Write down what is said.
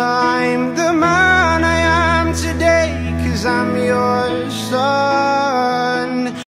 I'm the man I am today Cause I'm yours so